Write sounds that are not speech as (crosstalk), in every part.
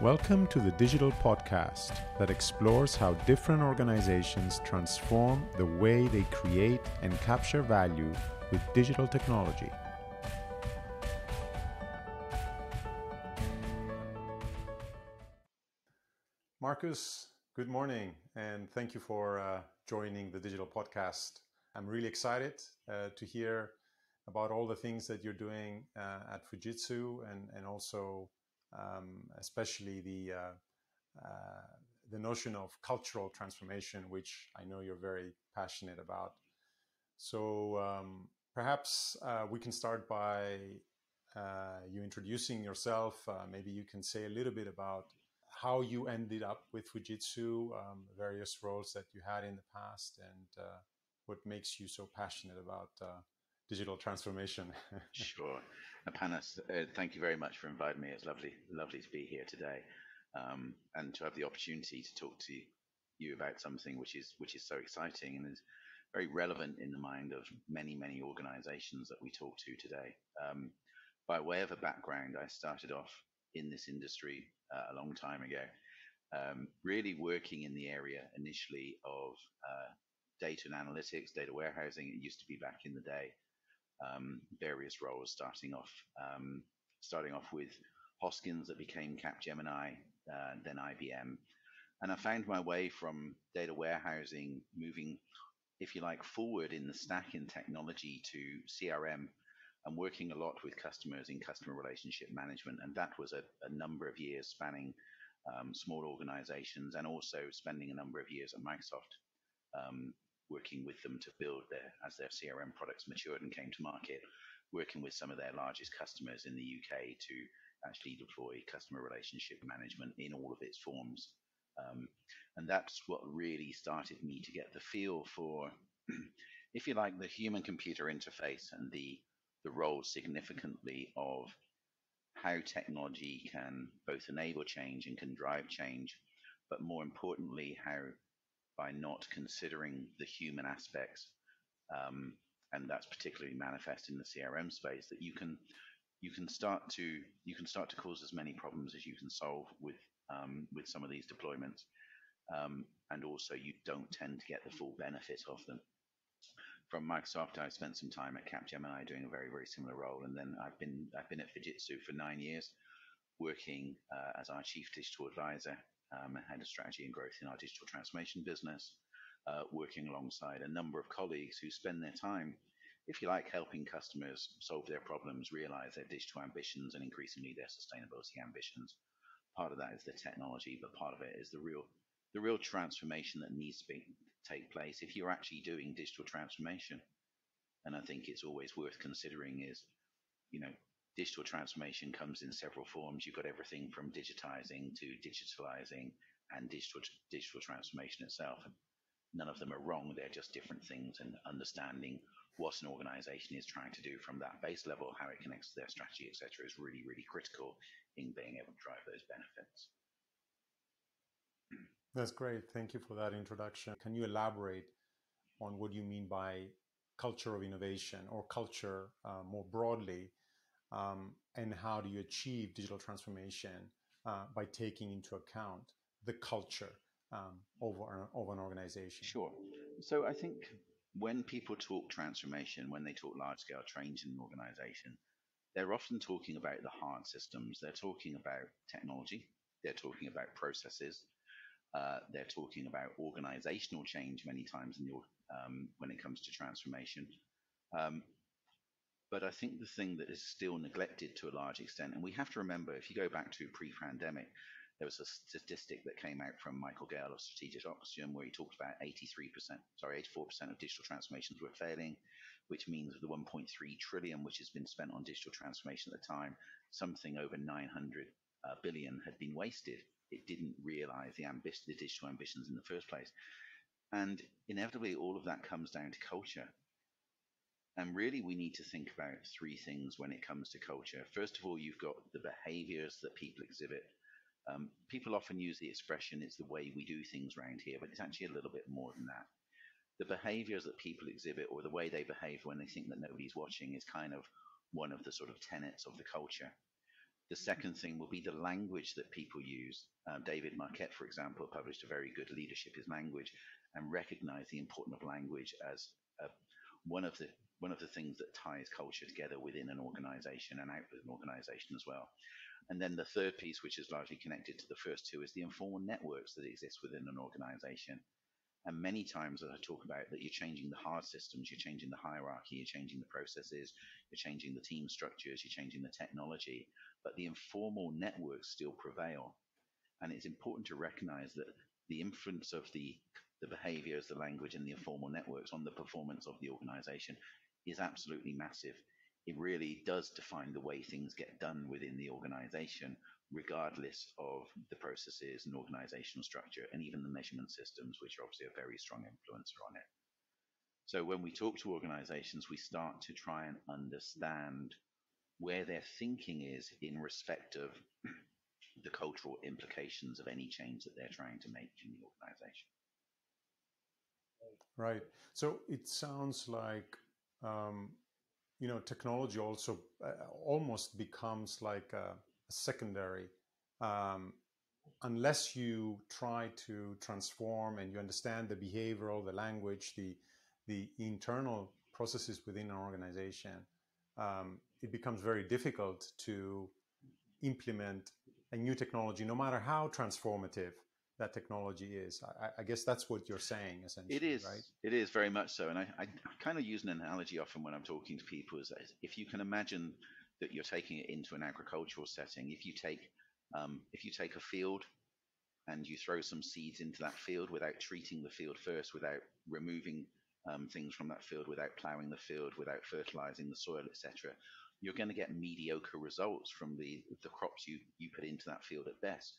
Welcome to the Digital Podcast that explores how different organizations transform the way they create and capture value with digital technology. Marcus, good morning, and thank you for uh, joining the Digital Podcast. I'm really excited uh, to hear about all the things that you're doing uh, at Fujitsu and, and also um, especially the uh, uh, the notion of cultural transformation, which I know you're very passionate about. So um, perhaps uh, we can start by you introducing yourself. maybe you can say a little bit about how you ended up with Fujitsu, um, various roles that you had in the past, and uh, what makes you so passionate about uh, digital transformation. sure. Panos, uh, thank you very much for inviting me. It's lovely, lovely to be here today, um, and to have the opportunity to talk to you about something which is which is so exciting and is very relevant in the mind of many many organisations that we talk to today. Um, by way of a background, I started off in this industry uh, a long time ago, um, really working in the area initially of uh, data and analytics, data warehousing. It used to be back in the day um, various roles, starting off um, starting off with Hoskyns that became Capgemini, uh, then IBM, and I found my way from data warehousing, moving, if you like, forward in the stack in technology to CRM, and working a lot with customers in customer relationship management, and that was a, a number of years spanning um, small organizations and also spending a number of years at Microsoft um, working with them to build their, as their CRM products matured and came to market, working with some of their largest customers in the UK to actually deploy customer relationship management in all of its forms. Um, and that's what really started me to get the feel for, (clears throat) if you like, the human computer interface and the, the role significantly of how technology can both enable change and can drive change, but more importantly, how by not considering the human aspects, um, and that's particularly manifest in the CRM space. That you can you can start to you can start to cause as many problems as you can solve with um, with some of these deployments, um, and also you don't tend to get the full benefit of them. From Microsoft, I spent some time at Capgemini doing a very very similar role, and then I've been I've been at Fujitsu for nine years, working uh, as our chief digital advisor um, head of strategy and growth in our digital transformation business, uh, working alongside a number of colleagues who spend their time, if you like, helping customers solve their problems, realize their digital ambitions, and increasingly their sustainability ambitions. Part of that is the technology, but part of it is the real the real transformation that needs to be, take place if you're actually doing digital transformation. And I think it's always worth considering is, you know, digital transformation comes in several forms. You've got everything from digitizing to digitalizing and digital digital transformation itself. None of them are wrong. They're just different things and understanding what an organization is trying to do from that base level, how it connects to their strategy, etc., is really, really critical in being able to drive those benefits. That's great. Thank you for that introduction. Can you elaborate on what you mean by culture of innovation or culture uh, more broadly? Um, and how do you achieve digital transformation uh, by taking into account the culture um, of, of an organization? Sure. So I think when people talk transformation, when they talk large scale change in an organization, they're often talking about the hard systems. They're talking about technology. They're talking about processes. Uh, they're talking about organizational change many times in your, um, when it comes to transformation. Um, but I think the thing that is still neglected to a large extent, and we have to remember, if you go back to pre-pandemic, there was a statistic that came out from Michael Gale of Strategic Oxygen where he talked about 83%, sorry, 84% of digital transformations were failing, which means the 1.3 trillion which has been spent on digital transformation at the time, something over 900 uh, billion had been wasted. It didn't realize the, the digital ambitions in the first place. And inevitably, all of that comes down to culture. And really, we need to think about three things when it comes to culture. First of all, you've got the behaviors that people exhibit. Um, people often use the expression, it's the way we do things around here, but it's actually a little bit more than that. The behaviors that people exhibit or the way they behave when they think that nobody's watching is kind of one of the sort of tenets of the culture. The second thing will be the language that people use. Um, David Marquet, for example, published a very good Leadership is Language and recognized the importance of language as a, one of the one of the things that ties culture together within an organization and out with an organization as well. And then the third piece, which is largely connected to the first two, is the informal networks that exist within an organization. And many times as I talk about that you're changing the hard systems, you're changing the hierarchy, you're changing the processes, you're changing the team structures, you're changing the technology, but the informal networks still prevail. And it's important to recognize that the influence of the, the behaviors, the language, and the informal networks on the performance of the organization is absolutely massive. It really does define the way things get done within the organization, regardless of the processes and organizational structure and even the measurement systems, which are obviously a very strong influencer on it. So when we talk to organizations, we start to try and understand where their thinking is in respect of (clears throat) the cultural implications of any change that they're trying to make in the organization. Right. So it sounds like, um, you know, technology also uh, almost becomes like a, secondary um, unless you try to transform and you understand the behavioral, the language, the the internal processes within an organization, um, it becomes very difficult to implement a new technology, no matter how transformative that technology is. I, I, guess that's what you're saying, essentially. It is, right? It is very much so. And I, I kind of use an analogy often when I'm talking to people is that if you can imagine that you're taking it into an agricultural setting. If you take um, if you take a field and you throw some seeds into that field without treating the field first, without removing um, things from that field, without plowing the field, without fertilizing the soil, etc., you're going to get mediocre results from the the crops you you put into that field at best.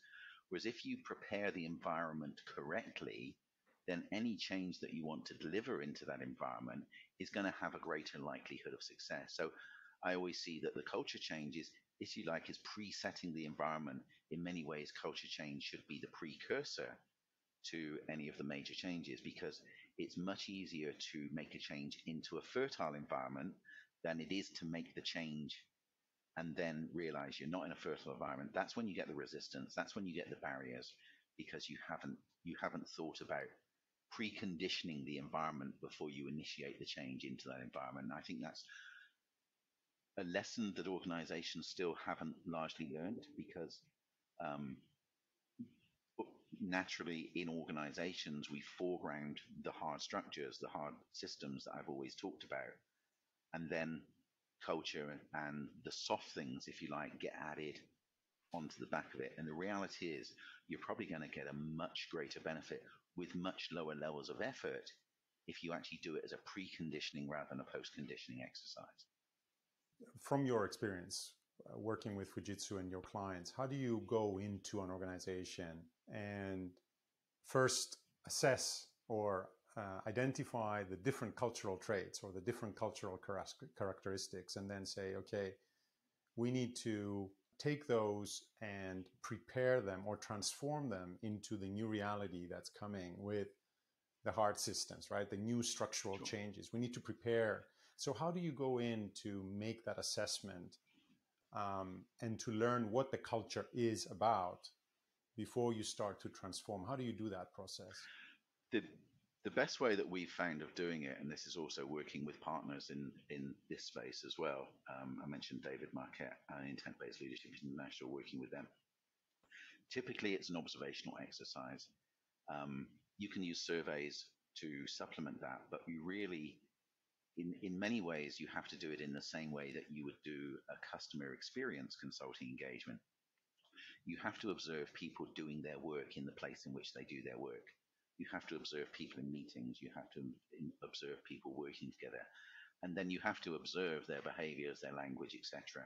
Whereas if you prepare the environment correctly, then any change that you want to deliver into that environment is going to have a greater likelihood of success. So I always see that the culture change is, if you like, is pre-setting the environment. In many ways, culture change should be the precursor to any of the major changes because it's much easier to make a change into a fertile environment than it is to make the change and then realize you're not in a fertile environment. That's when you get the resistance. That's when you get the barriers because you haven't you haven't thought about preconditioning the environment before you initiate the change into that environment. And I think that's a lesson that organizations still haven't largely learned because um, naturally in organizations we foreground the hard structures, the hard systems that I've always talked about. And then culture and the soft things, if you like, get added onto the back of it. And the reality is you're probably going to get a much greater benefit with much lower levels of effort if you actually do it as a preconditioning rather than a post conditioning exercise from your experience uh, working with Fujitsu and your clients, how do you go into an organization and first assess or uh, identify the different cultural traits or the different cultural characteristics and then say, okay, we need to take those and prepare them or transform them into the new reality that's coming with the hard systems, right? The new structural sure. changes. We need to prepare so, how do you go in to make that assessment um, and to learn what the culture is about before you start to transform? How do you do that process? The, the best way that we've found of doing it, and this is also working with partners in, in this space as well. Um, I mentioned David Marquet and Intent Based Leadership International, working with them. Typically, it's an observational exercise. Um, you can use surveys to supplement that, but you really in, in many ways, you have to do it in the same way that you would do a customer experience consulting engagement. You have to observe people doing their work in the place in which they do their work. You have to observe people in meetings. You have to observe people working together. And then you have to observe their behaviors, their language, etc.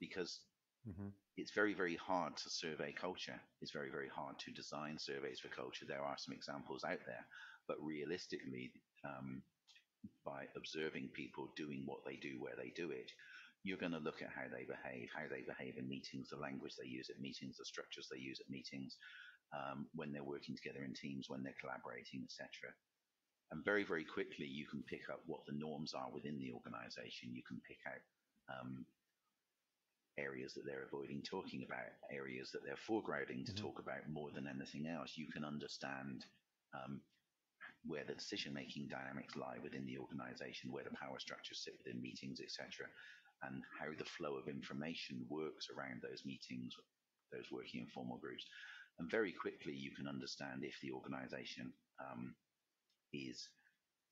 Because mm-hmm. it's very, very hard to survey culture. It's very, very hard to design surveys for culture. There are some examples out there, but realistically, um, by observing people doing what they do where they do it, you're going to look at how they behave, how they behave in meetings, the language they use at meetings, the structures they use at meetings, um, when they're working together in teams, when they're collaborating, etc. And very, very quickly, you can pick up what the norms are within the organization. You can pick out um, areas that they're avoiding talking about, areas that they're foregrounding to Mhm. talk about more than anything else. You can understand um, where the decision making dynamics lie within the organization, where the power structures sit within meetings, etc., and how the flow of information works around those meetings, those working informal groups. And very quickly, you can understand if the organization um, is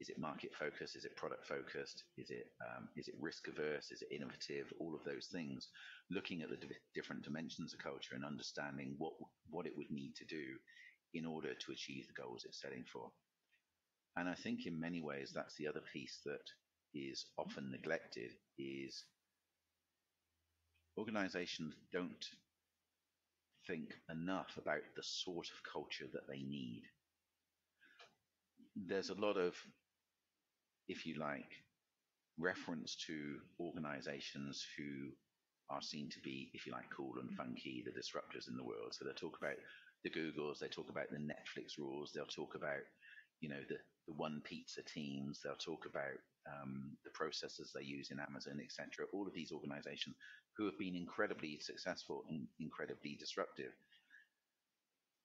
is it market focused? Is it product focused? Is it um, is it risk averse? Is it innovative? All of those things. Looking at the different dimensions of culture and understanding what what it would need to do in order to achieve the goals it's setting for. And I think in many ways that's the other piece that is often neglected is organizations don't think enough about the sort of culture that they need. There's a lot of, if you like, reference to organizations who are seen to be, if you like, cool and funky, the disruptors in the world. So they talk about the Googles, they talk about the Netflix rules, they'll talk about, you know, the, the one pizza teams, they'll talk about um, the processes they use in Amazon, etc. All of these organizations who have been incredibly successful and incredibly disruptive.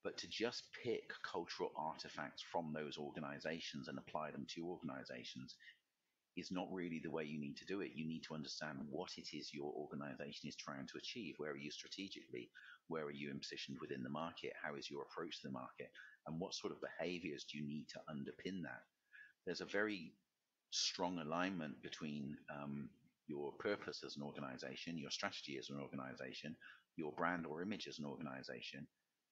But to just pick cultural artifacts from those organizations and apply them to organizations is not really the way you need to do it. You need to understand what it is your organization is trying to achieve. Where are you strategically? Where are you positioned within the market? How is your approach to the market? And what sort of behaviors do you need to underpin that? There's a very strong alignment between um, your purpose as an organization, your strategy as an organization, your brand or image as an organization,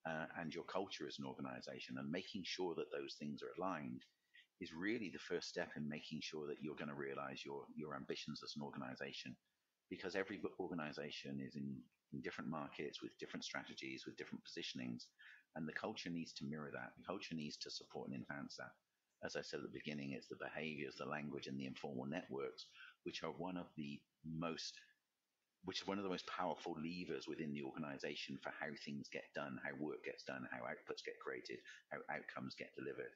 uh, and your culture as an organization, and making sure that those things are aligned is really the first step in making sure that you're going to realize your your ambitions as an organization. Because every organization is in, in different markets with different strategies with different positionings and the culture needs to mirror that. The culture needs to support and enhance that as i said at the beginning it's the behaviors the language and the informal networks which are one of the most which is one of the most powerful levers within the organization for how things get done, how work gets done, how outputs get created, how outcomes get delivered.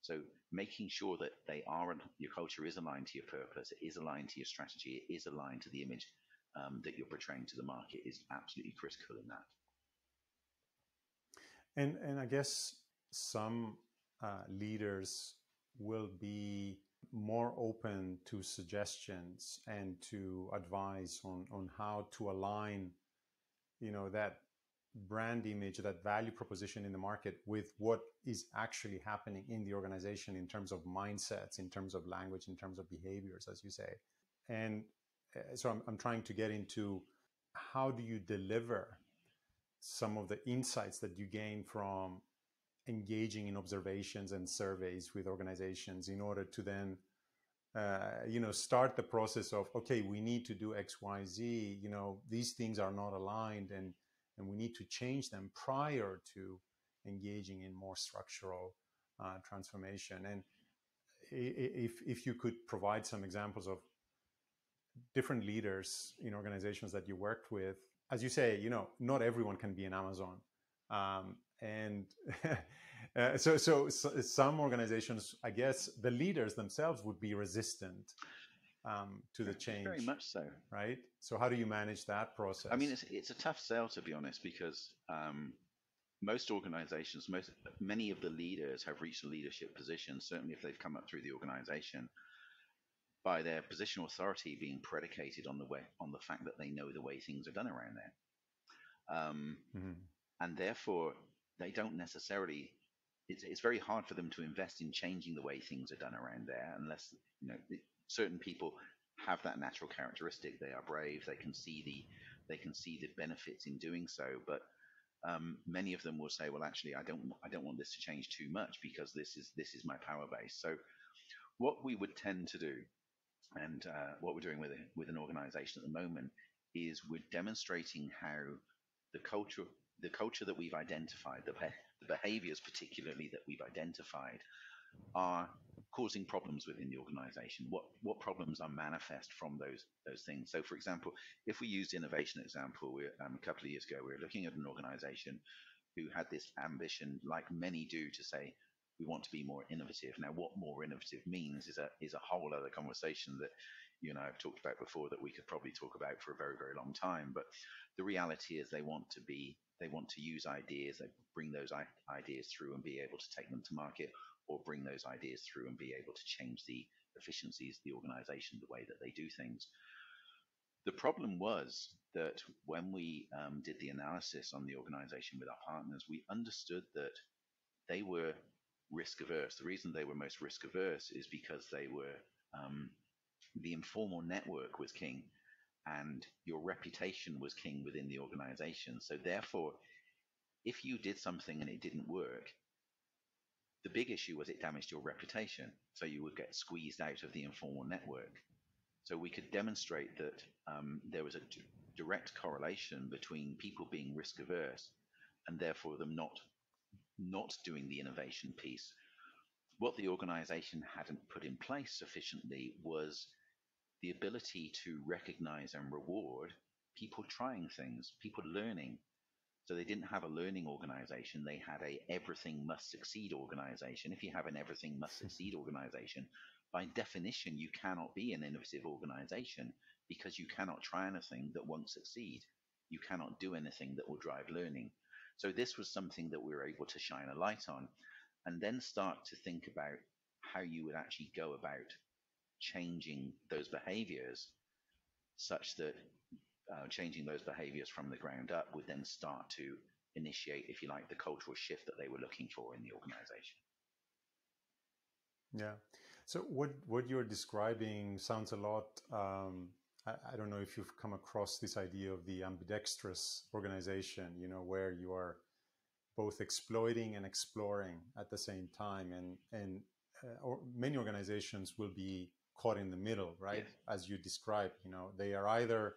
So making sure that they are your culture is aligned to your purpose, it is aligned to your strategy, it is aligned to the image um, that you're portraying to the market is absolutely critical in that. And and I guess some uh, leaders will be more open to suggestions and to advice on on how to align, you know, that brand image, that value proposition in the market with what is actually happening in the organization in terms of mindsets, in terms of language, in terms of behaviors, as you say. And uh, so I'm, I'm trying to get into how do you deliver some of the insights that you gain from engaging in observations and surveys with organizations in order to then uh, you know start the process of okay we need to do x y z you know these things are not aligned and and we need to change them prior to engaging in more structural uh, transformation. And if if you could provide some examples of different leaders in organizations that you worked with as you say you know not everyone can be an amazon. Um, and (laughs) uh, so, so, so some organizations i guess the leaders themselves would be resistant um, to the change very much so. right? So how do you manage that process i mean it's, it's a tough sell to be honest because um, most organizations most many of the leaders have reached a leadership position certainly if they've come up through the organization by their positional authority being predicated on the way on the fact that they know the way things are done around there. Um, mm-hmm. and therefore they don't necessarily it's, it's very hard for them to invest in changing the way things are done around there unless you know certain people have that natural characteristic. They are brave. They can see the they can see the benefits in doing so. But um, many of them will say well actually i don't i don't want this to change too much because this is this is my power base. So what we would tend to do and uh, what we're doing with, a, with an organization at the moment is we're demonstrating how the culture, the culture that we've identified, the, the behaviors particularly that we've identified, are causing problems within the organization. What what problems are manifest from those those things? So, for example, if we use innovation example, we, um, a couple of years ago, we were looking at an organization who had this ambition, like many do, to say we want to be more innovative. Now, what more innovative means is a is a whole other conversation that you and I have talked about before that we could probably talk about for a very, very long time. But the reality is they want to be, they want to use ideas, they bring those ideas through and be able to take them to market or bring those ideas through and be able to change the efficiencies of the organization, the way that they do things. The problem was that when we um, did the analysis on the organization with our partners, we understood that they were risk averse. The reason they were most risk averse is because they were um, the informal network was king, and your reputation was king within the organization. So therefore, if you did something and it didn't work, the big issue was it damaged your reputation. So you would get squeezed out of the informal network. So we could demonstrate that um, there was a d- direct correlation between people being risk averse and therefore them not not doing the innovation piece. What the organization hadn't put in place sufficiently was the ability to recognize and reward people trying things, people learning. So they didn't have a learning organization. They had a everything must succeed organization. If you have an everything must hmm. succeed organization, by definition, you cannot be an innovative organization because you cannot try anything that won't succeed. You cannot do anything that will drive learning. So this was something that we were able to shine a light on and then start to think about how you would actually go about changing those behaviors such that uh, changing those behaviors from the ground up would then start to initiate, if you like, the cultural shift that they were looking for in the organization. Yeah. So what what you're describing sounds a lot. Um, I, I, don't know if you've come across this idea of the ambidextrous organization. You know, where you are both exploiting and exploring at the same time, and and uh, or many organizations will be caught in the middle, right? Yes. As you described, you know, they are either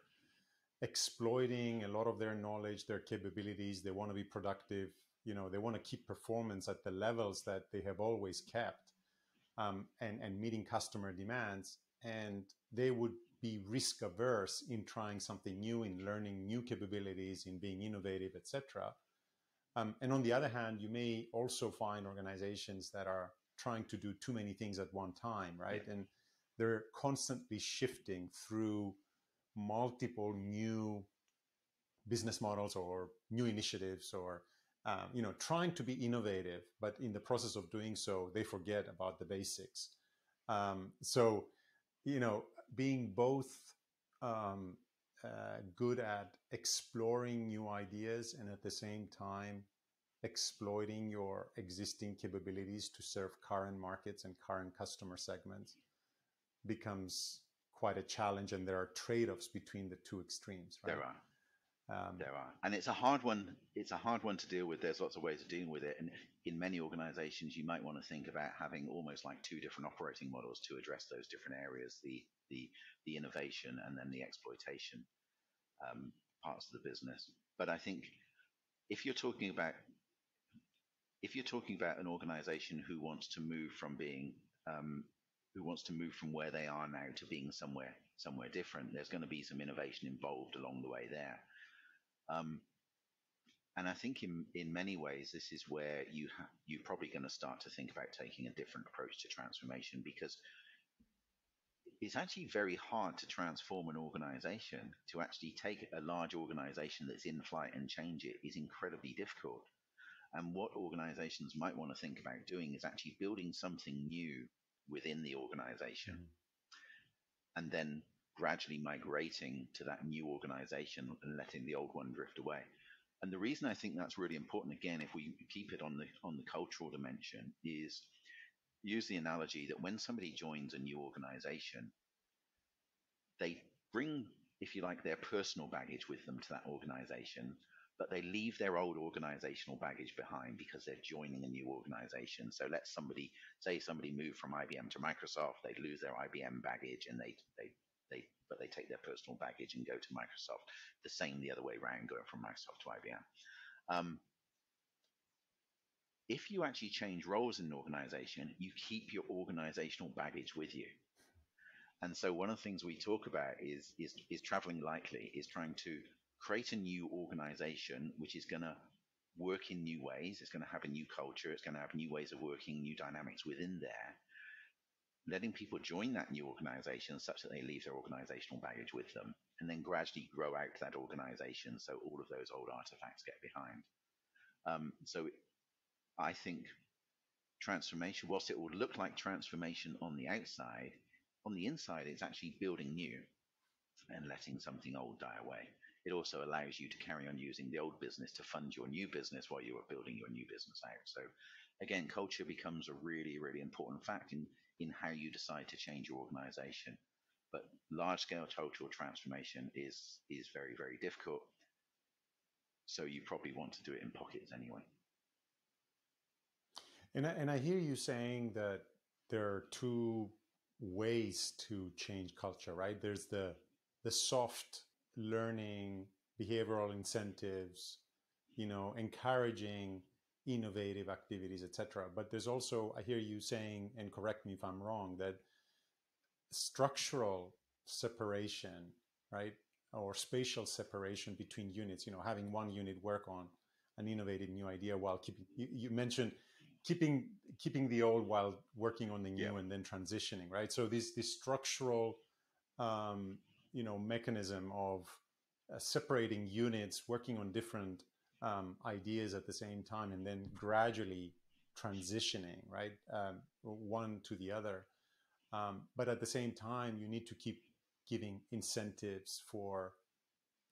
exploiting a lot of their knowledge, their capabilities. They want to be productive. You know, they want to keep performance at the levels that they have always kept um, and, and meeting customer demands. And they would be risk averse in trying something new, in learning new capabilities, in being innovative, etc. Um, and on the other hand, you may also find organizations that are trying to do too many things at one time, right? Yeah. And they're constantly shifting through multiple new business models or new initiatives or um, you know trying to be innovative but in the process of doing so they forget about the basics. Um, so you know being both um, uh, good at exploring new ideas and at the same time exploiting your existing capabilities to serve current markets and current customer segments becomes quite a challenge and there are trade-offs between the two extremes right? there are um, there are, and it's a hard one. It's a hard one to deal with. There's lots of ways of dealing with it, and in many organisations, you might want to think about having almost like two different operating models to address those different areas: the the the innovation and then the exploitation um, parts of the business. But I think if you're talking about if you're talking about an organisation who wants to move from being um, who wants to move from where they are now to being somewhere somewhere different, there's going to be some innovation involved along the way there. Um, and I think in, in many ways, this is where you ha- you're probably going to start to think about taking a different approach to transformation because it's actually very hard to transform an organization. To actually take a large organization that's in flight and change it is incredibly difficult. And what organizations might want to think about doing is actually building something new within the organization mm-hmm. and then gradually migrating to that new organization and letting the old one drift away. And the reason I think that's really important, again, if we keep it on the on the cultural dimension, is use the analogy that when somebody joins a new organization, they bring, if you like, their personal baggage with them to that organization, but they leave their old organizational baggage behind because they're joining a new organization. So let somebody say somebody moved from IBM to Microsoft, they lose their IBM baggage and they they they but they take their personal baggage and go to Microsoft. The same the other way around, going from Microsoft to IBM. Um, if you actually change roles in an organization, you keep your organizational baggage with you. And so one of the things we talk about is is is traveling lightly, is trying to create a new organization which is going to work in new ways. It's going to have a new culture. It's going to have new ways of working, new dynamics within there. letting people join that new organization such that they leave their organizational baggage with them and then gradually grow out that organization so all of those old artifacts get behind. Um, so I think transformation, whilst it would look like transformation on the outside, on the inside, it's actually building new and letting something old die away. It also allows you to carry on using the old business to fund your new business while you are building your new business out. So again, culture becomes a really, really important fact in, in how you decide to change your organization. But large scale total transformation is is very, very difficult. So you probably want to do it in pockets anyway. And I, and I hear you saying that there are two ways to change culture, right? There's the the soft learning, behavioral incentives, you know, encouraging innovative activities, etc. But there's also, I hear you saying, and correct me if I'm wrong, that structural separation, right, or spatial separation between units. You know, having one unit work on an innovative new idea while keeping. You, you mentioned keeping keeping the old while working on the new yeah. and then transitioning, right? So this this structural, um, you know, mechanism of uh, separating units, working on different um, ideas at the same time, and then gradually transitioning, right, um, one to the other. Um, but at the same time, you need to keep giving incentives for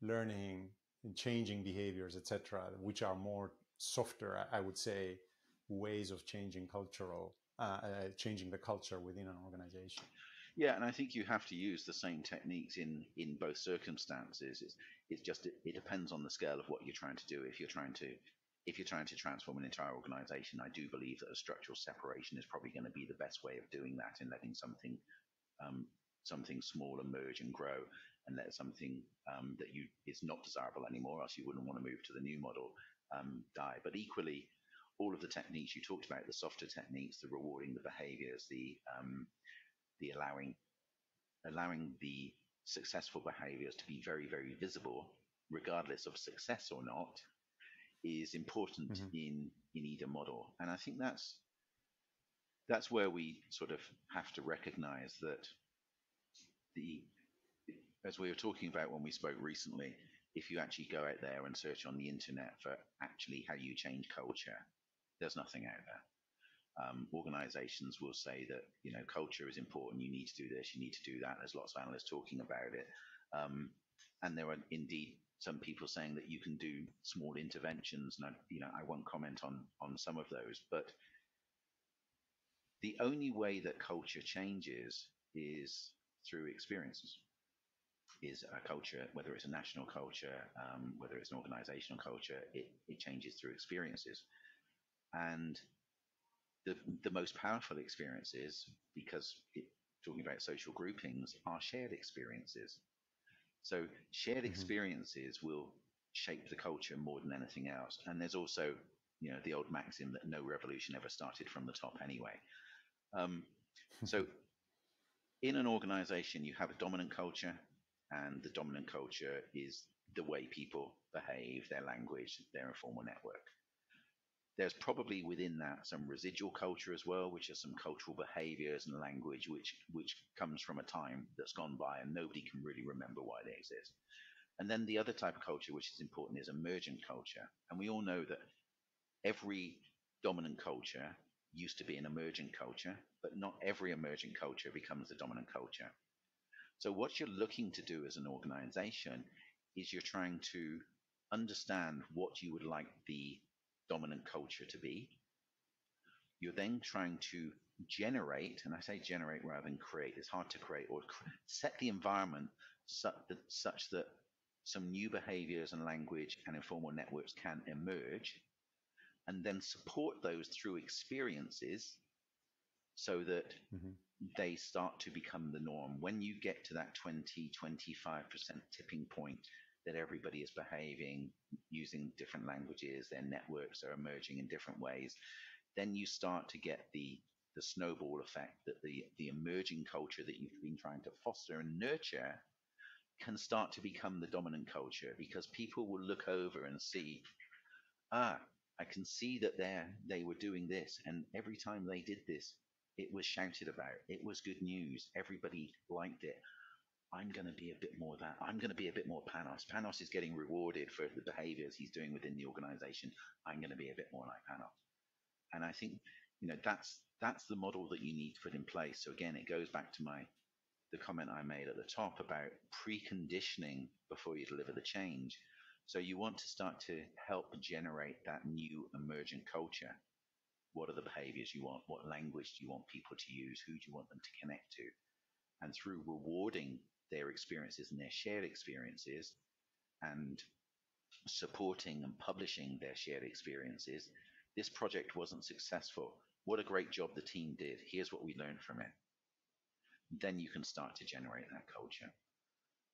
learning and changing behaviors, etc., which are more softer, I would say, ways of changing cultural, uh, uh, changing the culture within an organization. Yeah, and I think you have to use the same techniques in in both circumstances. It's it's just it, it depends on the scale of what you're trying to do. If you're trying to if you're trying to transform an entire organization, I do believe that a structural separation is probably going to be the best way of doing that in letting something um, something small emerge and grow and let something um, that you is not desirable anymore, else you wouldn't want to move to the new model, um, die. But equally, all of the techniques you talked about, the softer techniques, the rewarding the behaviors, the um, the allowing allowing the successful behaviors to be very, very visible, regardless of success or not, is important mm-hmm. in in either model. And I think that's that's where we sort of have to recognize that the as we were talking about when we spoke recently, if you actually go out there and search on the internet for actually how you change culture, there's nothing out there um, organizations will say that you know culture is important you need to do this you need to do that there's lots of analysts talking about it um, and there are indeed some people saying that you can do small interventions and I, you know I won't comment on on some of those but the only way that culture changes is through experiences is a culture, whether it's a national culture, um, whether it's an organizational culture, it, it changes through experiences. And the, the most powerful experiences, because it, talking about social groupings, are shared experiences. So shared mm-hmm. experiences will shape the culture more than anything else. And there's also, you know, the old maxim that no revolution ever started from the top anyway. Um, so in an organization, you have a dominant culture, and the dominant culture is the way people behave, their language, their informal network. There's probably within that some residual culture as well, which are some cultural behaviors and language which which comes from a time that's gone by and nobody can really remember why they exist. And then the other type of culture which is important is emergent culture. And we all know that every dominant culture used to be an emergent culture, but not every emergent culture becomes the dominant culture. So what you're looking to do as an organization is you're trying to understand what you would like the dominant culture to be. You're then trying to generate, and I say generate rather than create, it's hard to create, or set the environment such that, such that some new behaviors and language and informal networks can emerge, and then support those through experiences so that mm-hmm. they start to become the norm. When you get to that 20, 25% tipping point, that everybody is behaving using different languages, their networks are emerging in different ways, then you start to get the the snowball effect that the the emerging culture that you've been trying to foster and nurture can start to become the dominant culture because people will look over and see, ah, I can see that they they were doing this, and every time they did this, It was shouted about. It was good news. Everybody liked it. I'm going to be a bit more that. I'm going to be a bit more Panos. Panos is getting rewarded for the behaviors he's doing within the organization. I'm going to be a bit more like Panos. And I think, you know, that's that's the model that you need to put in place. So again, it goes back to my the comment I made at the top about preconditioning before you deliver the change. So you want to start to help generate that new emergent culture. What are the behaviors you want? What language do you want people to use? Who do you want them to connect to? And through rewarding their experiences and their shared experiences and supporting and publishing their shared experiences, this project wasn't successful. What a great job the team did. Here's what we learned from it. Then you can start to generate that culture.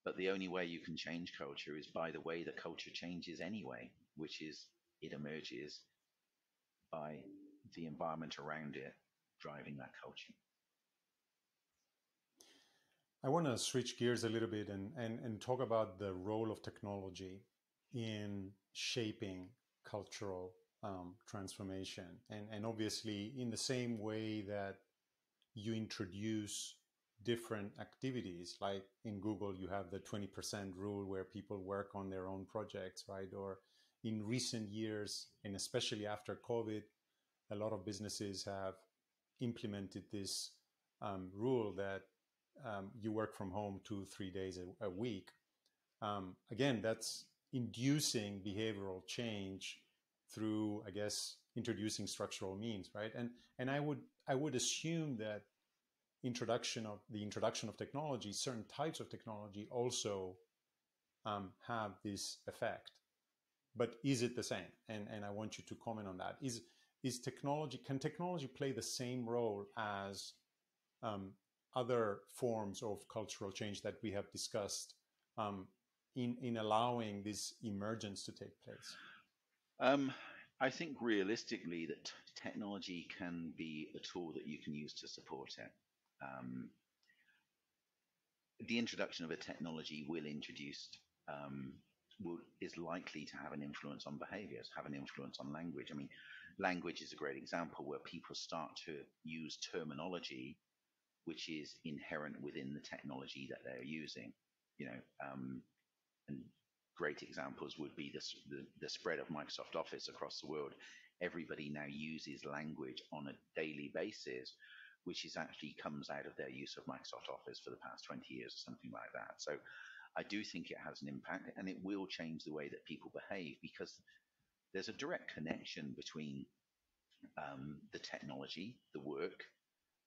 But the only way you can change culture is by the way that culture changes anyway, which is it emerges by the environment around it driving that culture. I want to switch gears a little bit and, and, and talk about the role of technology in shaping cultural um, transformation. And, and obviously, in the same way that you introduce different activities, like in Google, you have the 20% rule where people work on their own projects, right? Or in recent years, and especially after COVID, a lot of businesses have implemented this um, rule that um, you work from home two, three days a, a week. Um, again, that's inducing behavioral change through, I guess, introducing structural means, right? And and I would I would assume that introduction of the introduction of technology, certain types of technology, also um, have this effect. But is it the same? And and I want you to comment on that. Is is technology can technology play the same role as um, other forms of cultural change that we have discussed um, in in allowing this emergence to take place? Um, I think realistically that technology can be a tool that you can use to support it. Um, the introduction of a technology will introduce um, will, is likely to have an influence on behaviors, have an influence on language. I mean, language is a great example where people start to use terminology which is inherent within the technology that they're using. You know, um, and great examples would be the, the, the spread of Microsoft Office across the world. Everybody now uses language on a daily basis, which is actually comes out of their use of Microsoft Office for the past 20 years or something like that. So I do think it has an impact and it will change the way that people behave because there's a direct connection between um, the technology, the work,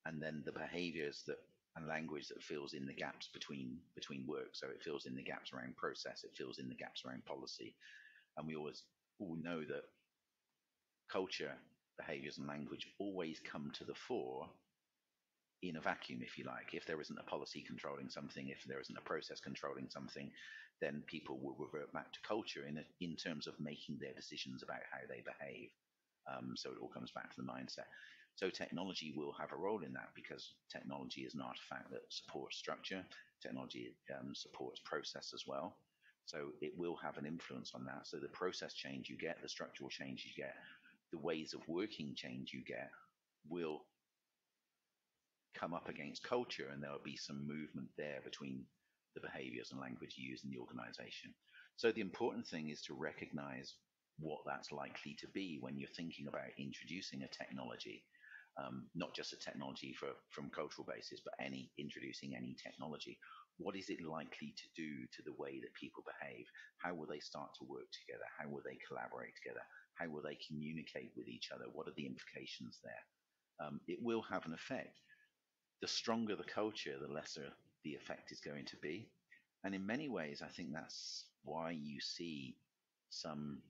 and then the behaviors that and language that fills in the gaps between between work. So it fills in the gaps around process, it fills in the gaps around policy, and we always all know that culture, behaviors, and language always come to the fore in a vacuum, if you like. If there isn't a policy controlling something, if there isn't a process controlling something, then people will revert back to culture in a, in terms of making their decisions about how they behave. Um, so it all comes back to the mindset. So technology will have a role in that because technology is an artifact that supports structure. Technology um, supports process as well. So it will have an influence on that. So the process change you get, the structural change you get, the ways of working change you get will come up against culture and there'll be some movement there between the behaviors and language used in the organization. So the important thing is to recognize what that's likely to be when you're thinking about introducing a technology um, not just a technology for from cultural basis, but any introducing any technology. What is it likely to do to the way that people behave? How will they start to work together? How will they collaborate together? How will they communicate with each other? What are the implications there? Um, it will have an effect. The stronger the culture, the lesser the effect is going to be. And in many ways, I think that's why you see some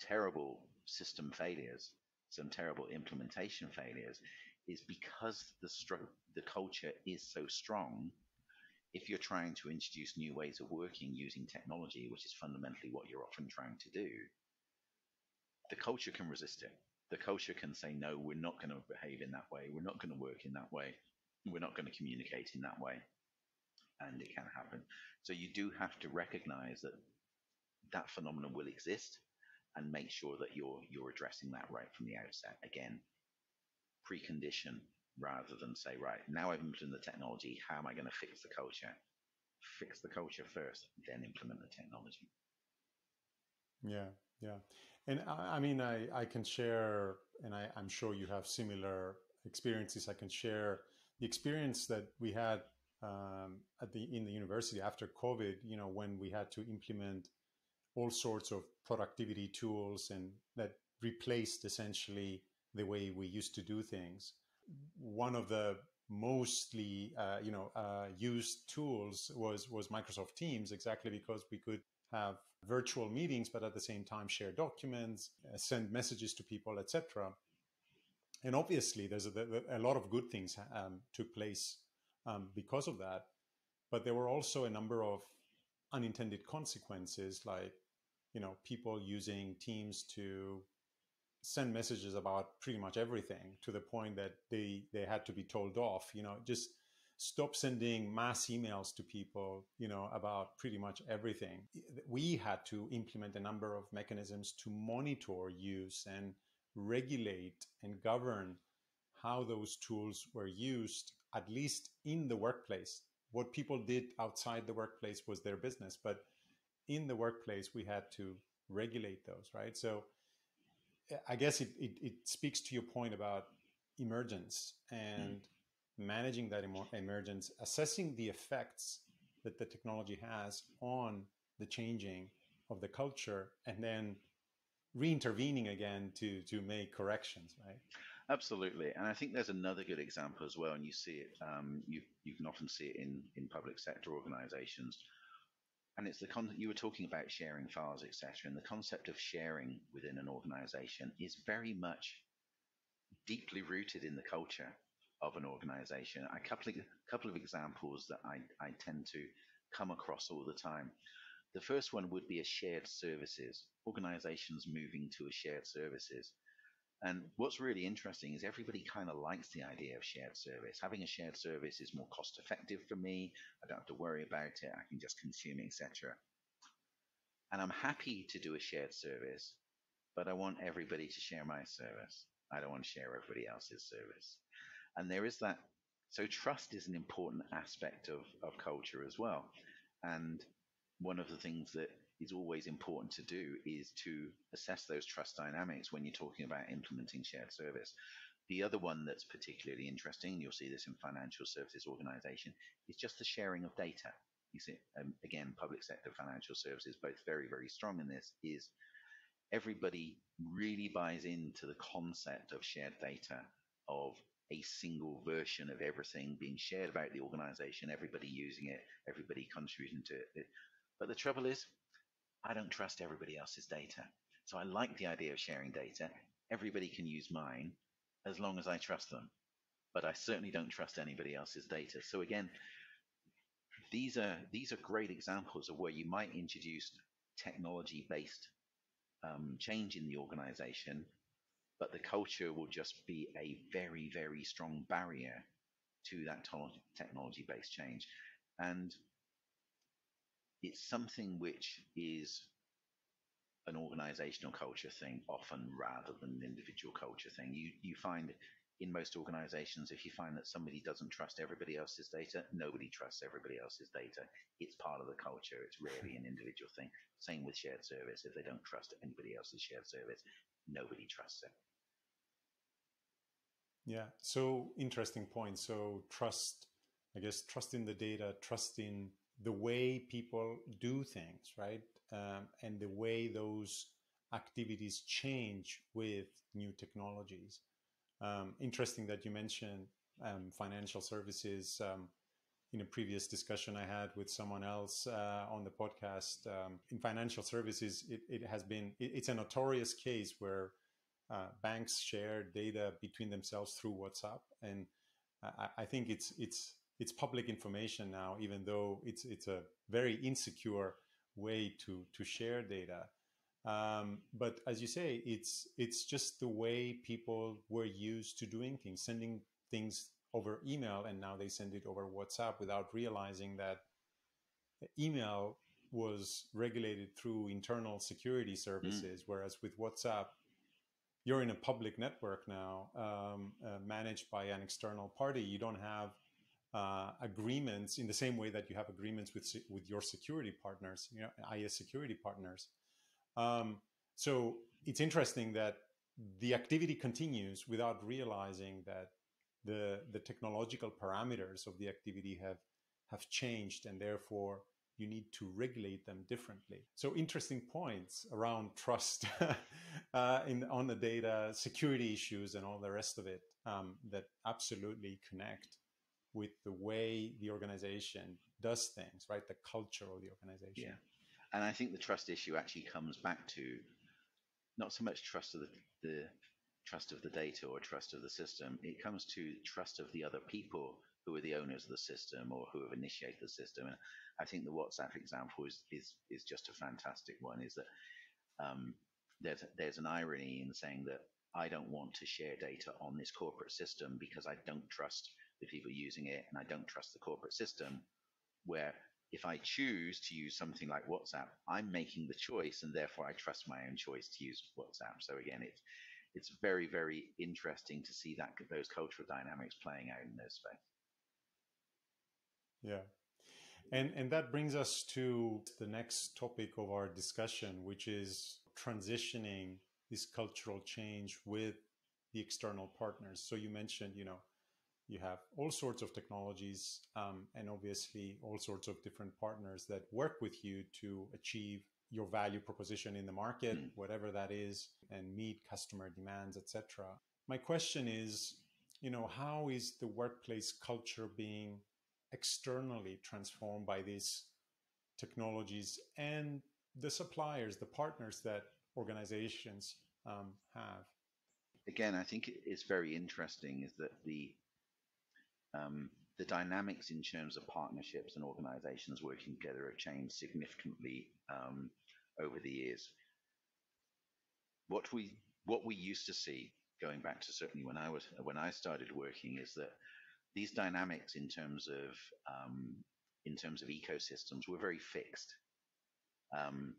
terrible system failures some terrible implementation failures is because the stru- the culture is so strong. If you're trying to introduce new ways of working using technology, which is fundamentally what you're often trying to do, the culture can resist it. The culture can say, no, we're not going to behave in that way. We're not going to work in that way. We're not going to communicate in that way. And it can happen. So you do have to recognize that that phenomenon will exist and make sure that you're you're addressing that right from the outset. Again, precondition, rather than say, right, now I've implemented the technology, how am I going to fix the culture? Fix the culture first, then implement the technology. Yeah, yeah. And I, I mean, I, I can share, and I, I'm sure you have similar experiences. I can share the experience that we had um, at the in the university after COVID. You know, when we had to implement all sorts of productivity tools and that replaced essentially the way we used to do things. One of the mostly uh, you know uh, used tools was was Microsoft Teams exactly because we could have virtual meetings but at the same time share documents uh, send messages to people etc and obviously there's a, a, lot of good things um, took place um, because of that but there were also a number of unintended consequences like you know people using teams to send messages about pretty much everything to the point that they they had to be told off you know just stop sending mass emails to people you know about pretty much everything. We had to implement a number of mechanisms to monitor use and regulate and govern how those tools were used at least in the workplace. What people did outside the workplace was their business but in the workplace we had to regulate those right so I guess it, it, it, speaks to your point about emergence and mm. managing that emergence, assessing the effects that the technology has on the changing of the culture, and then reintervening again to to make corrections, right? Absolutely, and I think there's another good example as well, and you see it. Um, you you can often see it in in public sector organisations and it's the you were talking about sharing files, etc. And the concept of sharing within an organization is very much deeply rooted in the culture of an organization. A couple of, couple of examples that I, I tend to come across all the time. The first one would be a shared services, organizations moving to a shared services. And what's really interesting is everybody kind of likes the idea of shared service. Having a shared service is more cost effective for me. I don't have to worry about it. I can just consume, etc. And I'm happy to do a shared service, but I want everybody to share my service. I don't want to share everybody else's service. And there is that. So trust is an important aspect of, of culture as well. And one of the things that is always important to do is to assess those trust dynamics when you're talking about implementing shared service. The other one that's particularly interesting, you'll see this in financial services organization, is just the sharing of data. You see, um, again, public sector financial services, both very, very strong in this, is everybody really buys into the concept of shared data, of a single version of everything being shared about the organization, everybody using it, everybody contributing to it. But the trouble is, I don't trust everybody else's data. So I like the idea of sharing data. Everybody can use mine as long as I trust them. But I certainly don't trust anybody else's data. So again, these are these are great examples of where you might introduce technology-based um, change in the organization, but the culture will just be a very, very strong barrier to that technology-based change. And it's something which is an organizational culture thing often rather than an individual culture thing. You you find in most organizations, if you find that somebody doesn't trust everybody else's data, nobody trusts everybody else's data. It's part of the culture. It's rarely an individual thing. Same with shared service. If they don't trust anybody else's shared service, nobody trusts it. Yeah. So interesting point. So trust, I guess, trust in the data, trust in the way people do things, right? Um, and the way those activities change with new technologies. Um, interesting that you mentioned um, financial services. Um, in a previous discussion I had with someone else uh, on the podcast, um, in financial services, it, it has been it, it's a notorious case where uh, banks share data between themselves through WhatsApp, and I, I think it's it's it's public information now, even though it's it's a very insecure way to to share data. Um, but as you say, it's it's just the way people were used to doing things, sending things over email, and now they send it over WhatsApp without realizing that email was regulated through internal security services, mm. whereas with WhatsApp, you're in a public network now, um, uh, managed by an external party. You don't have uh, agreements in the same way that you have agreements with with your security partners, you know, IS security partners. Um, so it's interesting that the activity continues without realizing that the the technological parameters of the activity have have changed and therefore you need to regulate them differently. So interesting points around trust (laughs) uh, in on the data, security issues, and all the rest of it um, that absolutely connect with the way the organization does things, right? The culture of the organization. Yeah, and I think the trust issue actually comes back to not so much trust of the, the trust of the data or trust of the system. It comes to trust of the other people who are the owners of the system or who have initiated the system. And I think the WhatsApp example is is is just a fantastic one. Is that um, there's there's an irony in saying that I don't want to share data on this corporate system because I don't trust the people using it and I don't trust the corporate system. Where if I choose to use something like WhatsApp, I'm making the choice and therefore I trust my own choice to use WhatsApp. So again, it's it's very very interesting to see that those cultural dynamics playing out in this space. Yeah. And, and that brings us to the next topic of our discussion, which is transitioning this cultural change with the external partners. So you mentioned, you know, you have all sorts of technologies um, and obviously all sorts of different partners that work with you to achieve your value proposition in the market, mm. whatever that is, and meet customer demands, etc. My question is, you know, how is the workplace culture being externally transformed by these technologies and the suppliers, the partners that organizations um, have. Again, I think it's very interesting is that the um, the dynamics in terms of partnerships and organizations working together have changed significantly um, over the years. What we what we used to see going back to certainly when I was when I started working is that these dynamics in terms of um, in terms of ecosystems were very fixed. Um,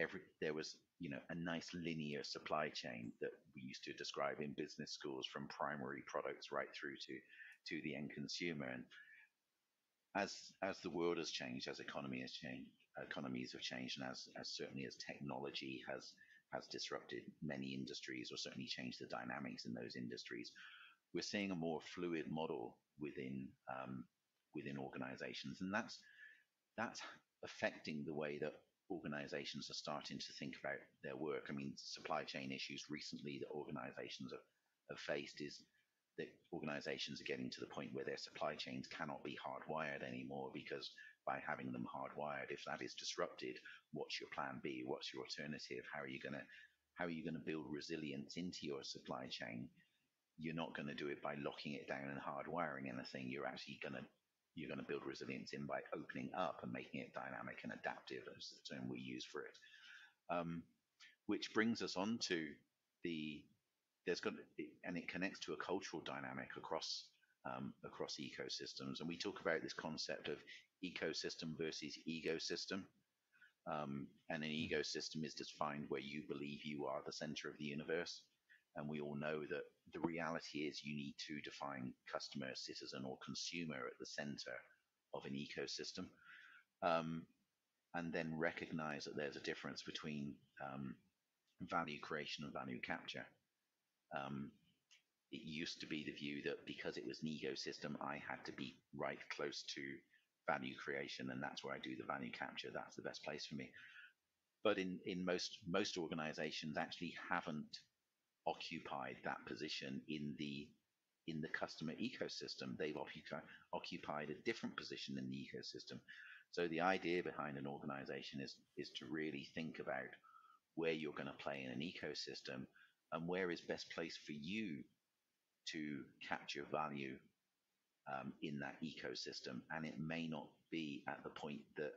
every there was you know a nice linear supply chain that we used to describe in business schools from primary products right through to to the end consumer and as as the world has changed as economy has changed economies have changed and as as certainly as technology has has disrupted many industries or certainly changed the dynamics in those industries we're seeing a more fluid model within um, within organizations, and that's that's affecting the way that organizations are starting to think about their work. I mean, supply chain issues recently that organizations have, have faced is that organizations are getting to the point where their supply chains cannot be hardwired anymore because by having them hardwired, if that is disrupted, what's your plan B? What's your alternative? How are you going to how are you going to build resilience into your supply chain you're not going to do it by locking it down and hardwiring anything. You're actually going to you're going to build resilience in by opening up and making it dynamic and adaptive, as the term we use for it. Um, which brings us on to the there's got and it connects to a cultural dynamic across um, across ecosystems, and we talk about this concept of ego system versus ecosystem. Um, and an hmm. ego system is defined where you believe you are the center of the universe. And we all know that the reality is you need to define customer, citizen, or consumer at the center of an ecosystem. Um, and then recognize that there's a difference between um, value creation and value capture. Um, it used to be the view that because it was an ego system, I had to be right close to value creation, and that's where I do the value capture. That's the best place for me. But in, in most most organizations actually haven't occupied that position in the in the customer ecosystem. They've occupied a different position in the ecosystem. So the idea behind an organization is is to really think about where you're going to play in an ecosystem and where is best place for you to capture value um, in that ecosystem. And it may not be at the point that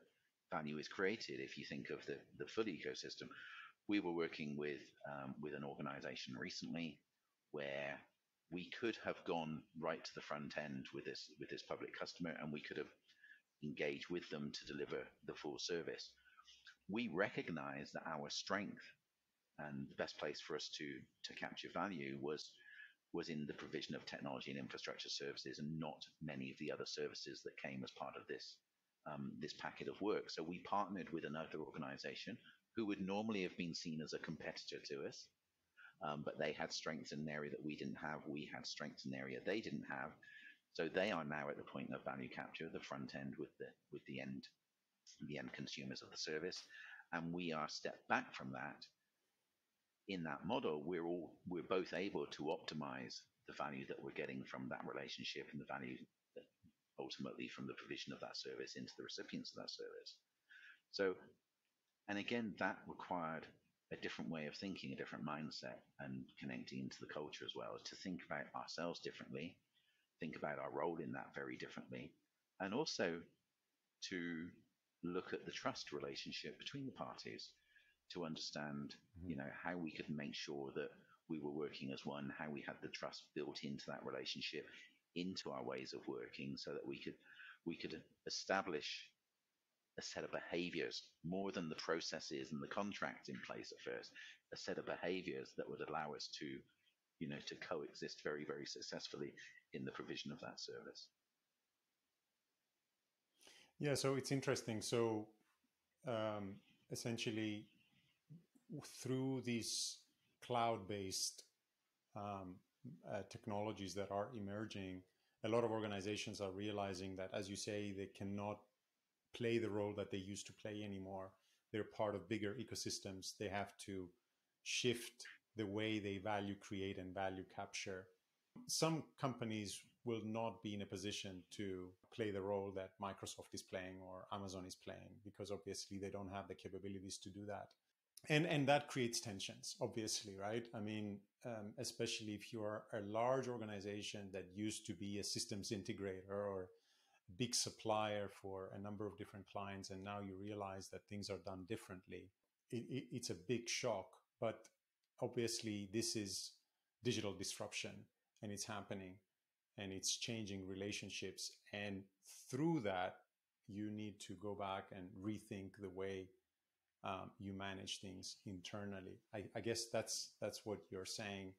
value is created. If you think of the, the full ecosystem, we were working with um, with an organization recently where we could have gone right to the front end with this with this public customer and we could have engaged with them to deliver the full service we recognize that our strength and the best place for us to to capture value was was in the provision of technology and infrastructure services, and not many of the other services that came as part of this um, this packet of work. So we partnered with another organisation who would normally have been seen as a competitor to us, um, but they had strengths in an area that we didn't have. We had strengths in an area they didn't have. So they are now at the point of value capture, the front end with the with the end the end consumers of the service, and we are stepped back from that in that model, we're all we're both able to optimize the value that we're getting from that relationship and the value that ultimately from the provision of that service into the recipients of that service. So, and again, that required a different way of thinking, a different mindset, and connecting into the culture as well, to think about ourselves differently, think about our role in that very differently, and also to look at the trust relationship between the parties to understand, mm-hmm. you know, how we could make sure that we were working as one, how we had the trust built into that relationship, into our ways of working, so that we could we could establish a set of behaviors more than the processes and the contracts in place at first, a set of behaviors that would allow us to, you know, to coexist very, very successfully in the provision of that service. Yeah, so it's interesting. So um, essentially, through these cloud-based um, uh, technologies that are emerging, a lot of organizations are realizing that, as you say, they cannot play the role that they used to play anymore. They're part of bigger ecosystems. They have to shift the way they value create and value capture. Some companies will not be in a position to play the role that Microsoft is playing or Amazon is playing because obviously they don't have the capabilities to do that and and that creates tensions obviously right? I mean um, especially if you are a large organization that used to be a systems integrator or big supplier for a number of different clients and now you realize that things are done differently it, it, it's a big shock. But obviously this is digital disruption and it's happening and it's changing relationships. And through that you need to go back and rethink the way um, you manage things internally. I, I, guess that's that's what you're saying.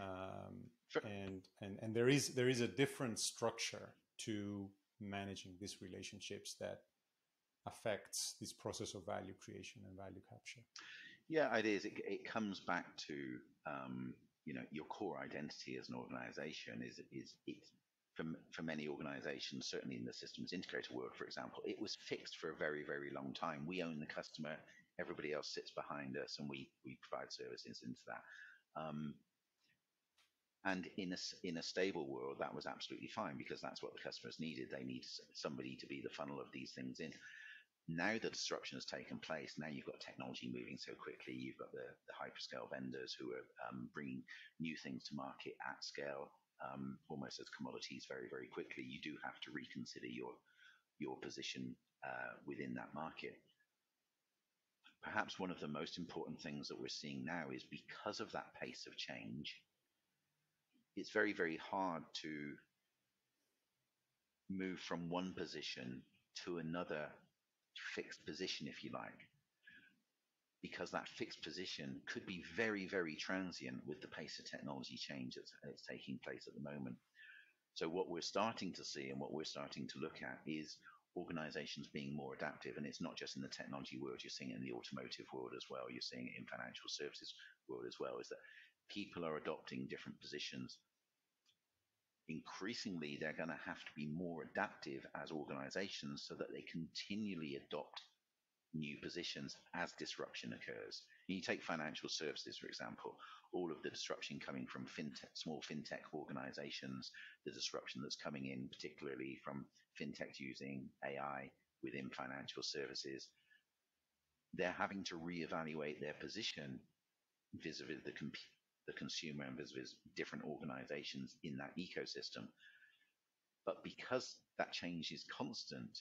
Um, sure. And and and there is there is a different structure to managing these relationships that affects this process of value creation and value capture. Yeah, it is. It, it comes back to um, you know your core identity as an organization is is it's for, for many organizations, certainly in the systems integrator world, for example, it was fixed for a very, very long time. We own the customer, everybody else sits behind us, and we, we provide services into that. Um, and in a, in a stable world, that was absolutely fine because that's what the customers needed. They need somebody to be the funnel of these things in. Now the disruption has taken place. Now you've got technology moving so quickly. You've got the, the hyperscale vendors who are um, bringing new things to market at scale um, almost as commodities very, very quickly, you do have to reconsider your your position uh, within that market. Perhaps one of the most important things that we're seeing now is because of that pace of change, it's very, very hard to move from one position to another fixed position, if you like because that fixed position could be very, very transient with the pace of technology change that's, that's taking place at the moment. So what we're starting to see and what we're starting to look at is organizations being more adaptive. And it's not just in the technology world, you're seeing it in the automotive world as well. You're seeing it in financial services world as well, is that people are adopting different positions. Increasingly, they're going to have to be more adaptive as organizations so that they continually adopt new positions as disruption occurs. You take financial services, for example, all of the disruption coming from fintech, small fintech organizations, the disruption that's coming in, particularly from fintech using AI within financial services, they're having to reevaluate their position vis-a-vis the, comp- the consumer and vis-a-vis different organizations in that ecosystem. But because that change is constant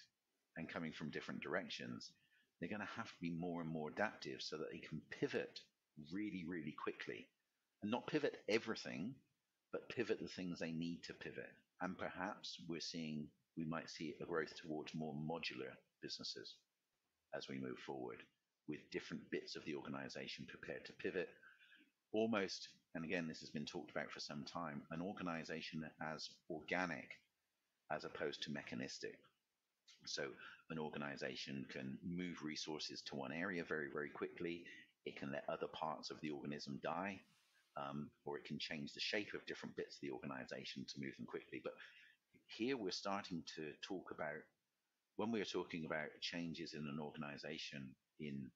and coming from different directions, they're going to have to be more and more adaptive so that they can pivot really, really quickly and not pivot everything, but pivot the things they need to pivot. And perhaps we're seeing, we might see a growth towards more modular businesses as we move forward. with different bits of the organization prepared to pivot. Almost, and again, this has been talked about for some time, an organization as organic as opposed to mechanistic. So an organization can move resources to one area very, very quickly. It can let other parts of the organism die, um, or it can change the shape of different bits of the organization to move them quickly. But here we're starting to talk about when we're talking about changes in an organization in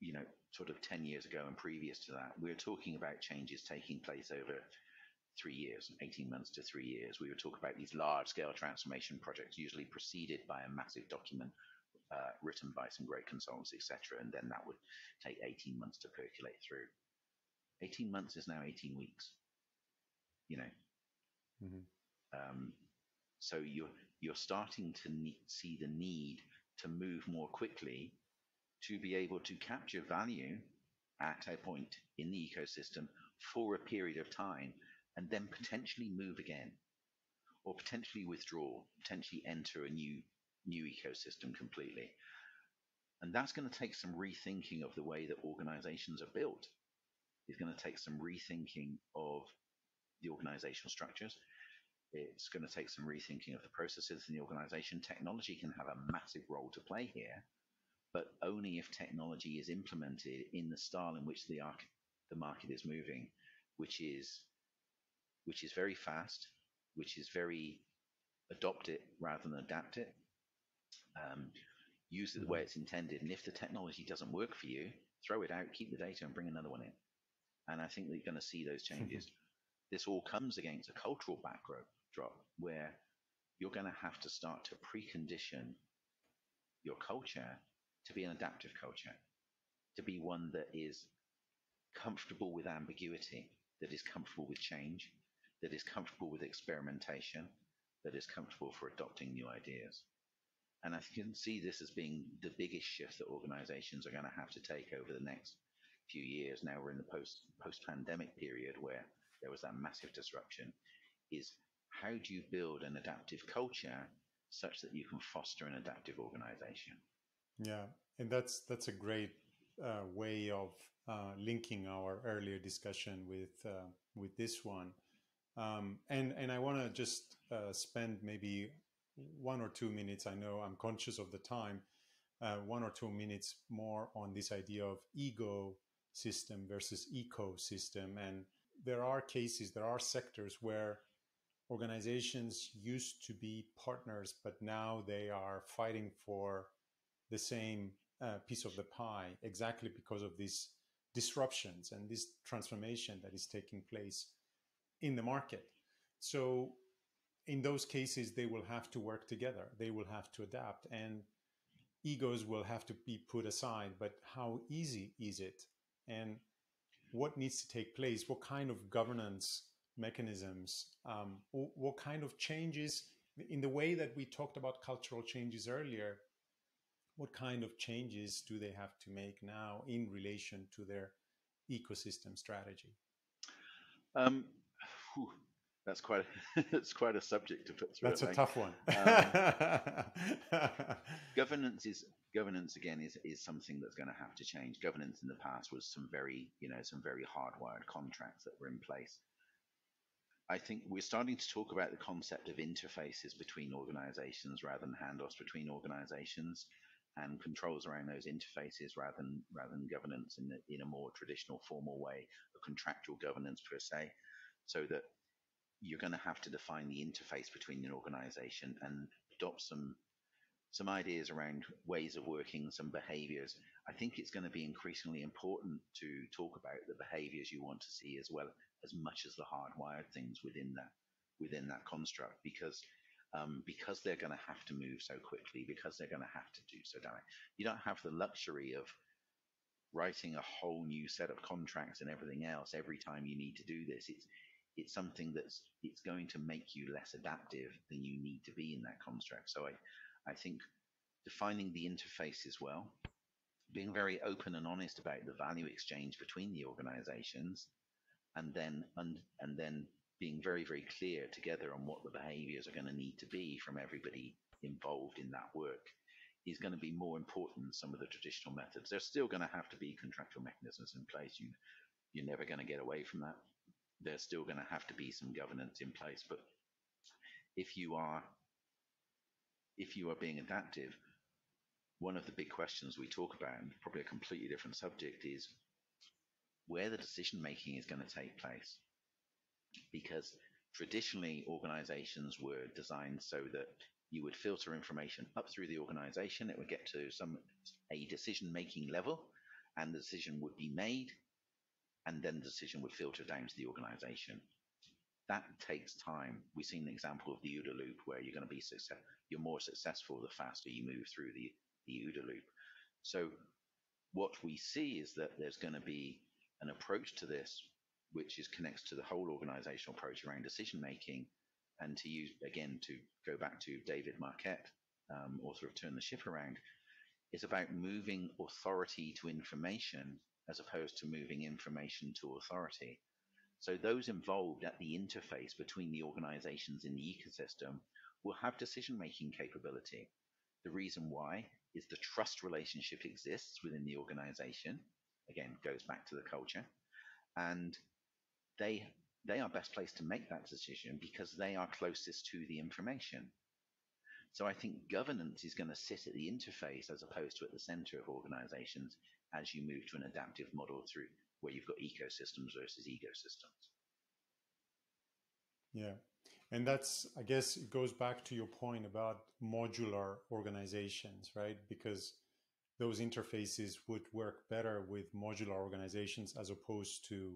you know sort of 10 years ago and previous to that we're talking about changes taking place over three years 18 months to three years we would talk about these large scale transformation projects usually preceded by a massive document uh, written by some great consultants etc and then that would take 18 months to percolate through 18 months is now 18 weeks you know mm-hmm. um, so you're you're starting to see the need to move more quickly to be able to capture value at a point in the ecosystem for a period of time and then potentially move again or potentially withdraw, potentially enter a new new ecosystem completely. And that's going to take some rethinking of the way that organizations are built. It's going to take some rethinking of the organizational structures. It's going to take some rethinking of the processes in the organization. Technology can have a massive role to play here, but only if technology is implemented in the style in which the, the market is moving, which is which is very fast, which is very adopt it rather than adapt it. Um, use it the way mm-hmm. it's intended, and if the technology doesn't work for you, throw it out, keep the data, and bring another one in. And I think that you're going to see those changes. this all comes against a cultural backdrop where you're going to have to start to precondition your culture to be an adaptive culture, to be one that is comfortable with ambiguity, that is comfortable with change, that is comfortable with experimentation, that is comfortable for adopting new ideas. And I can see this as being the biggest shift that organizations are going to have to take over the next few years. Now we're in the post post pandemic period where there was that massive disruption. Is how do you build an adaptive culture such that you can foster an adaptive organization? Yeah, and that's that's a great uh, way of uh, linking our earlier discussion with uh, with this one. Um, and and I want to just uh, spend maybe one or two minutes. I know I'm conscious of the time. Uh, one or two minutes more on this idea of ego system versus ecosystem. And there are cases, there are sectors where organizations used to be partners, but now they are fighting for the same uh, piece of the pie exactly because of these disruptions and this transformation that is taking place in the market. So, in those cases, they will have to work together, they will have to adapt, and egos will have to be put aside. But how easy is it? And what needs to take place? What kind of governance mechanisms, um, what kind of changes in the way that we talked about cultural changes earlier, what kind of changes do they have to make now in relation to their ecosystem strategy? Um, whew, that's quite a, (laughs) that's quite a subject to put through. That's a tough one. um, (laughs) governance is governance again is is something that's going to have to change. Governance in the past was some very you know some very hardwired contracts that were in place. I think we're starting to talk about the concept of interfaces between organizations rather than handoffs between organizations and controls around those interfaces rather than rather than governance in, the, in a more traditional formal way, a contractual governance per se, so that you're going to have to define the interface between an organization and adopt some some ideas around ways of working, some behaviors. I think it's going to be increasingly important to talk about the behaviors you want to see as well as much as the hardwired things within that within that construct because um, because they're going to have to move so quickly because they're going to have to do so dynamic. You don't have the luxury of writing a whole new set of contracts and everything else every time you need to do this. It's it's something that's it's going to make you less adaptive than you need to be in that construct. So I I think defining the interface as well, being very open and honest about the value exchange between the organizations and then and and then being very very clear together on what the behaviors are going to need to be from everybody involved in that work is going to be more important than some of the traditional methods. There's still going to have to be contractual mechanisms in place. You, you're never going to get away from that. There's still going to have to be some governance in place. But if you are if you are being adaptive, one of the big questions we talk about, and probably a completely different subject, is where the decision making is going to take place. Because traditionally, organizations were designed so that you would filter information up through the organization. It would get to some a decision making level, and the decision would be made, and then the decision would filter down to the organization. That takes time. We've seen an example of the OODA loop where you're going to be success, you're more successful the faster you move through the, the OODA loop. So what we see is that there's going to be an approach to this which is connects to the whole organizational approach around decision making and to use again to go back to David Marquet, um, author of Turn the Ship Around, is about moving authority to information as opposed to moving information to authority. So those involved at the interface between the organizations in the ecosystem will have decision making capability. The reason why is the trust relationship exists within the organization. Again, goes back to the culture. And they they are best placed to make that decision because they are closest to the information. So I think governance is going to sit at the interface as opposed to at the center of organizations as you move to an adaptive model through where you've got ego systems versus ecosystems. Yeah. And that's, I guess, it goes back to your point about modular organizations, right? Because those interfaces would work better with modular organizations as opposed to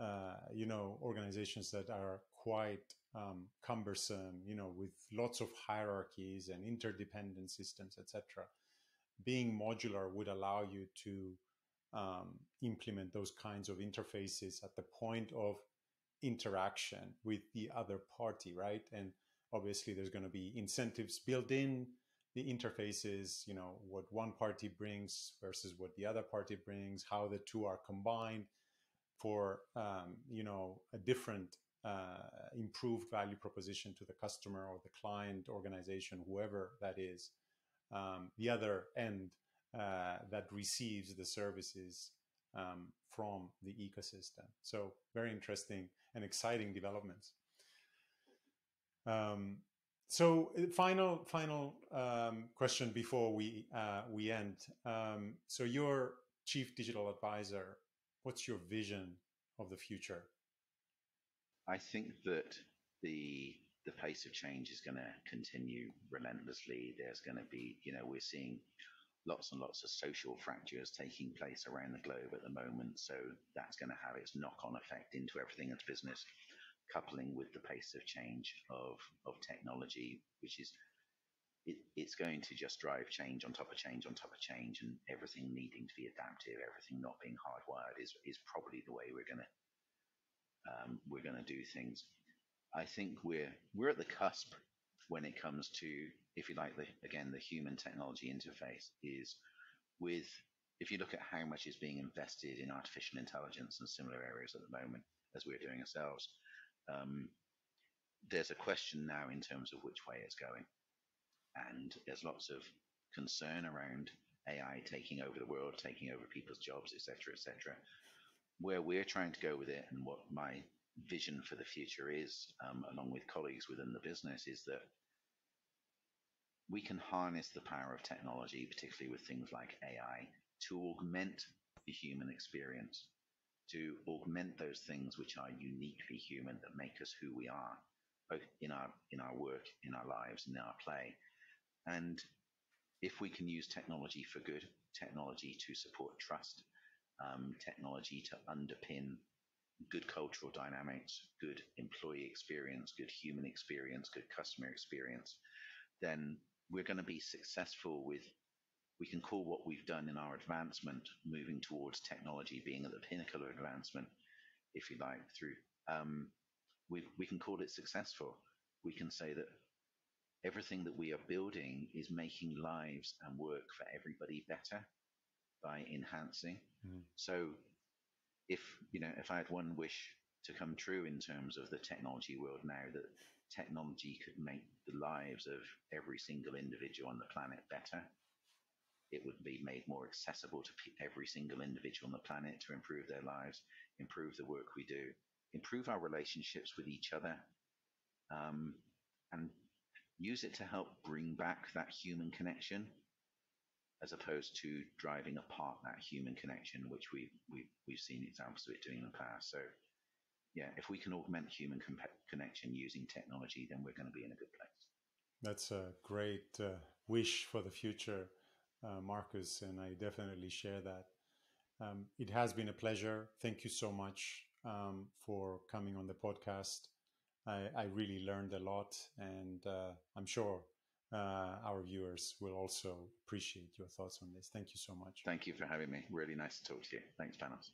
uh, you know, organizations that are quite um, cumbersome, you know, with lots of hierarchies and interdependent systems, etc. Being modular would allow you to um, implement those kinds of interfaces at the point of interaction with the other party, right? And obviously, there's going to be incentives built in the interfaces, you know, what one party brings versus what the other party brings, how the two are combined for um, you know a different uh, improved value proposition to the customer or the client organization whoever that is um, the other end uh, that receives the services um, from the ecosystem. So very interesting and exciting developments. Um, so uh, final final um, question before we uh, we end. Um, so your chief digital advisor what's your vision of the future? I think that the the pace of change is going to continue relentlessly. There's going to be, you know, we're seeing lots and lots of social fractures taking place around the globe at the moment. So that's going to have its knock-on effect into everything that's business, coupling with the pace of change of of technology, which is it, it's going to just drive change on top of change on top of change, and everything needing to be adaptive, everything not being hardwired is is probably the way we're gonna um, we're gonna do things. I think we're we're at the cusp when it comes to, if you like, the again the human technology interface is with. If you look at how much is being invested in artificial intelligence and similar areas at the moment, as we're doing ourselves, um, there's a question now in terms of which way it's going and there's lots of concern around AI taking over the world, taking over people's jobs, etc., etc. Where we're trying to go with it, and what my vision for the future is, um, along with colleagues within the business, is that we can harness the power of technology, particularly with things like AI, to augment the human experience, to augment those things which are uniquely human that make us who we are, both in our in our work, in our lives, in our play. And if we can use technology for good, technology to support trust, um, technology to underpin good cultural dynamics, good employee experience, good human experience, good customer experience, then we're going to be successful with, we can call what we've done in our advancement, moving towards technology being at the pinnacle of advancement, if you like, through, um, we, we can call it successful. We can say that everything that we are building is making lives and work for everybody better by enhancing. Mm. So if you know if I had one wish to come true in terms of the technology world now that technology could make the lives of every single individual on the planet better it would be made more accessible to every single individual on the planet to improve their lives, improve the work we do, improve our relationships with each other, um, and use it to help bring back that human connection as opposed to driving apart that human connection, which we, we, we've seen examples of it doing in the past. So, yeah, if we can augment human connection using technology, then we're going to be in a good place. That's a great uh, wish for the future, uh, Marcus, and I definitely share that. Um, it has been a pleasure. Thank you so much um, for coming on the podcast. I, I, really learned a lot, and uh, I'm sure uh, our viewers will also appreciate your thoughts on this. Thank you so much. Thank you for having me. Really nice to talk to you. Thanks, Panos.